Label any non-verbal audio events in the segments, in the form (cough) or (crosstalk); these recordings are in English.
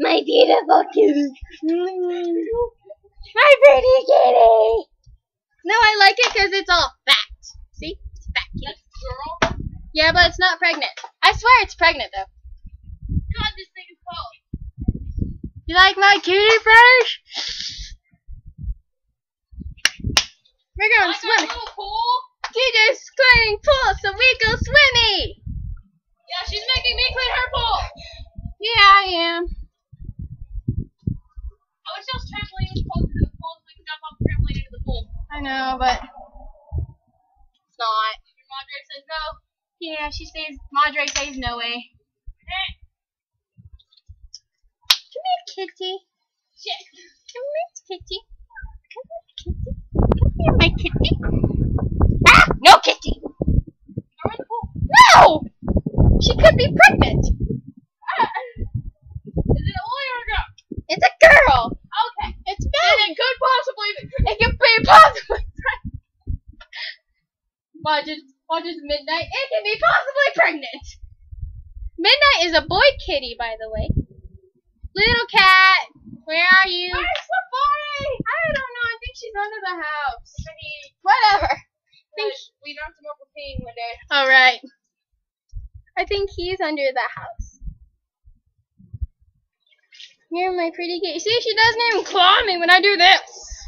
My beautiful kitty. (laughs) My pretty kitty. No, I like it because it's all fat. See? It's fat kitty. Girl. Yeah, but it's not pregnant. I swear it's pregnant though. God, this thing is cold. You like my kitty fresh? We're going Like swimming. little pool. TJ's swimming pool, so we go swimming. Yeah, she's making me clean her pool. Yeah, I am. I wish those trampoline was close to the pool so we could jump off the trampoline into the pool. I know, but it's not. Your madre says no. Yeah, she says Madre says no way. Come here, kitty. shit. Come here, kitty. Come here, kitty. Come here, my kitty. Ah, no kitty. Go in the pool. No! She could be pregnant. Ah. Is it a boy or a girl? It's a girl. Okay. It's Then bad. it could possibly be. It could be possibly pregnant. Watch it, Midnight. It can be possibly pregnant. Midnight is a boy kitty, by the way. Little cat, where are you? Where's Safari? I don't know. I think she's under the house. Whatever. Think we knocked him up with peeing one day. All right. I think he's under the house. You're my pretty kitty. See, she doesn't even claw me when I do this.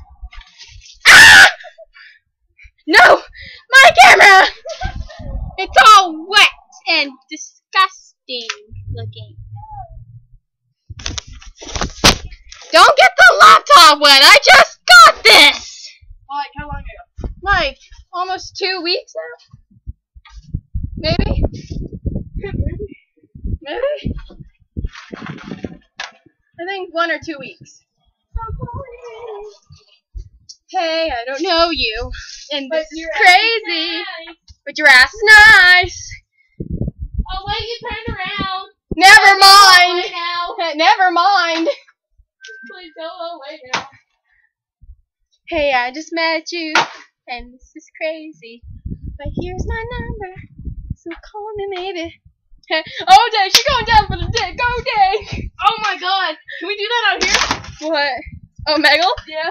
Ah! No! My camera! It's all wet and disgusting looking. Don't get the laptop wet. I just got this. Like, how long ago? Like almost two weeks now. Maybe. Maybe. (laughs) Maybe? I think one or two weeks. Hey, I don't know you, and But this is crazy. Nice. But your ass is nice. Never mind. (laughs) Never mind. Please go away now. Hey, I just met you, and this is crazy. But here's my number, so call me maybe. (laughs) oh, Day, she going down for the dick. Go, Day. Oh my god. Can we do that out here? What? Oh, Megal? Yeah.